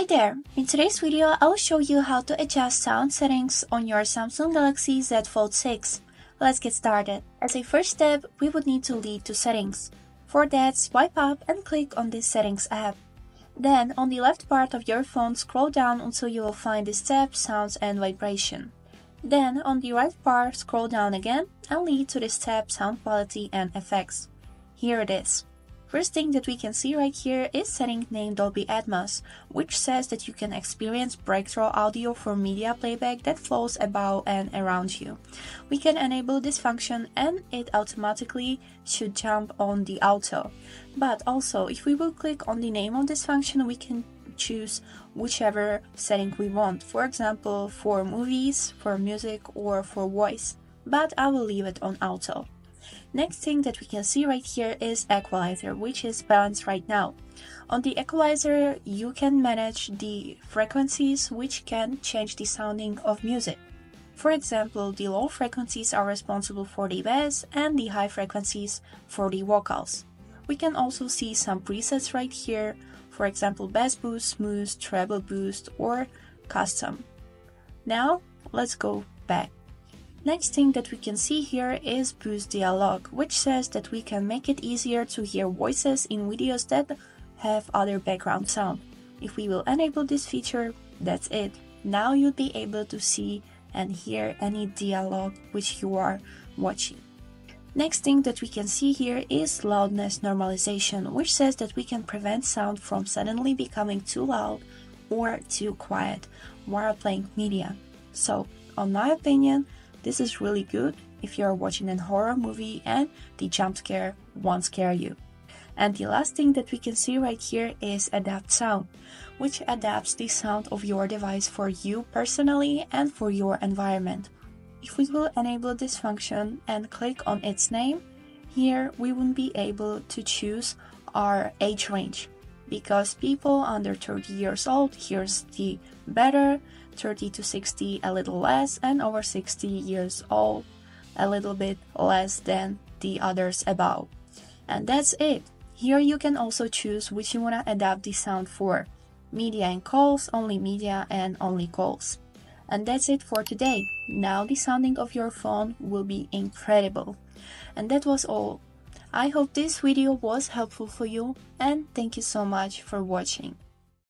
Hi there! In today's video, I'll show you how to adjust sound settings on your Samsung Galaxy Z Fold 6. Let's get started. As a first step, we would need to lead to settings. For that, swipe up and click on this settings app. Then, on the left part of your phone, scroll down until you will find the tab Sounds and Vibration. Then, on the right part, scroll down again and lead to the tab Sound Quality and Effects. Here it is. First thing that we can see right here is setting name Dolby Atmos, which says that you can experience breakthrough audio for media playback that flows above and around you. We can enable this function and it automatically should jump on the auto. But also, if we will click on the name of this function, we can choose whichever setting we want. For example, for movies, for music, or for voice. But I will leave it on auto. Next thing that we can see right here is equalizer, which is balanced right now. On the equalizer, you can manage the frequencies which can change the sounding of music. For example, the low frequencies are responsible for the bass and the high frequencies for the vocals. We can also see some presets right here, for example bass boost, smooth, treble boost or custom. Now let's go back. Next thing that we can see here is Boost Dialog, which says that we can make it easier to hear voices in videos that have other background sound. If we will enable this feature, that's it. Now you'll be able to see and hear any dialogue which you are watching. Next thing that we can see here is loudness normalization, which says that we can prevent sound from suddenly becoming too loud or too quiet while playing media. So, on my opinion, this is really good if you're watching a horror movie and the jump scare won't scare you. And the last thing that we can see right here is Adapt Sound, which adapts the sound of your device for you personally and for your environment. If we will enable this function and click on its name, here we won't be able to choose our age range because people under 30 years old hears the better 30 to 60 a little less and over 60 years old a little bit less than the others above. And that's it. Here you can also choose which you want to adapt the sound for. Media and calls only media and only calls. And that's it for today. Now the sounding of your phone will be incredible. And that was all I hope this video was helpful for you and thank you so much for watching.